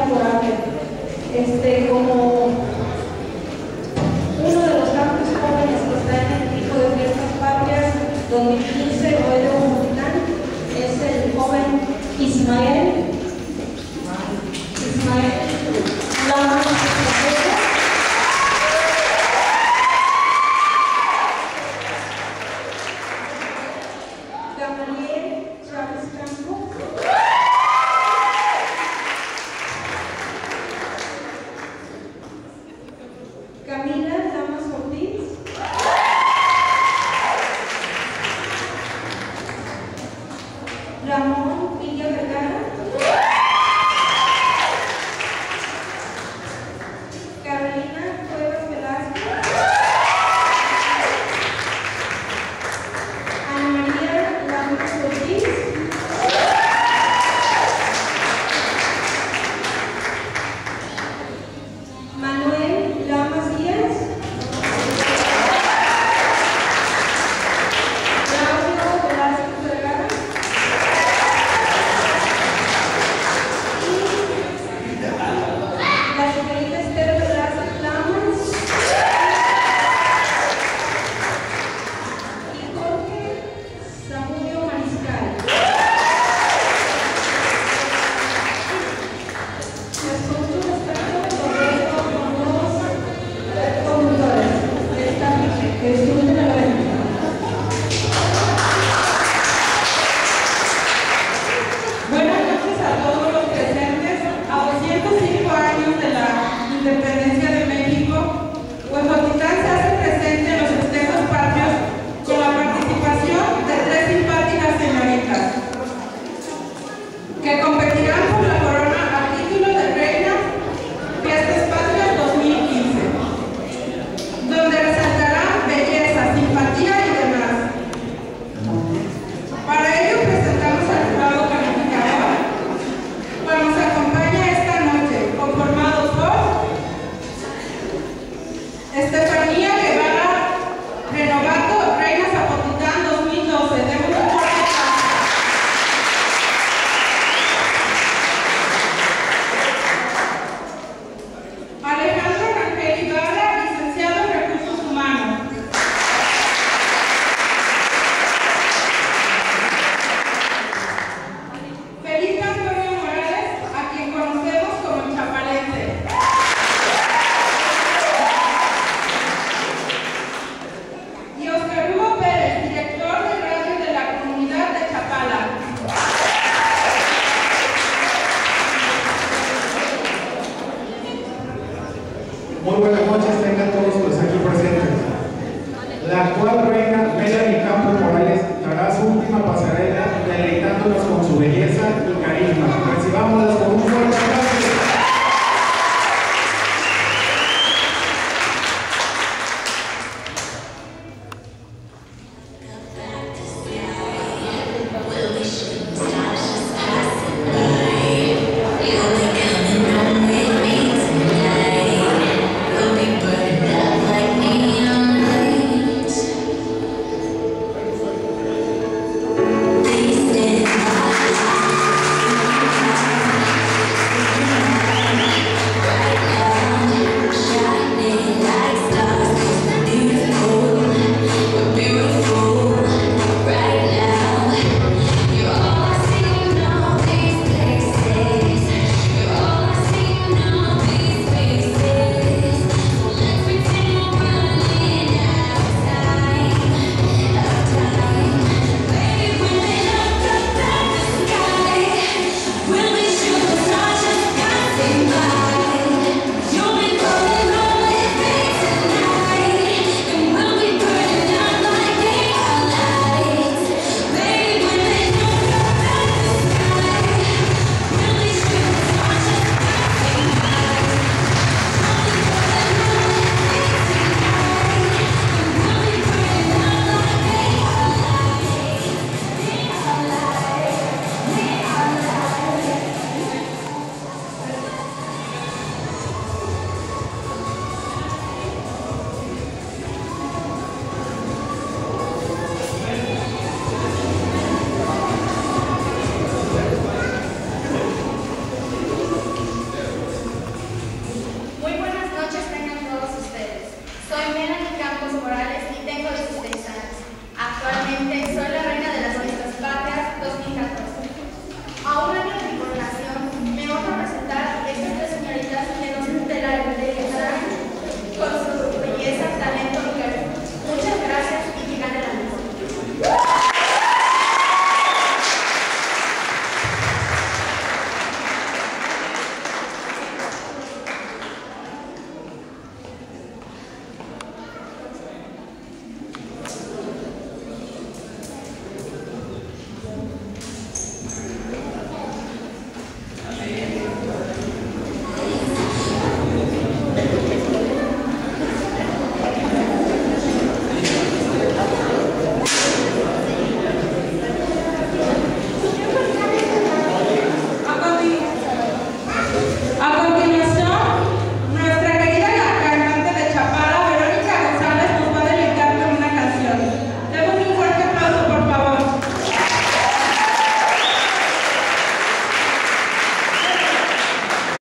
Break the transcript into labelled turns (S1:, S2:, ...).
S1: Este, como uno de los tantos jóvenes que está en el equipo de fiestas patrias 2015 hoy de Humontán es el joven Ismael que Dios Thank you.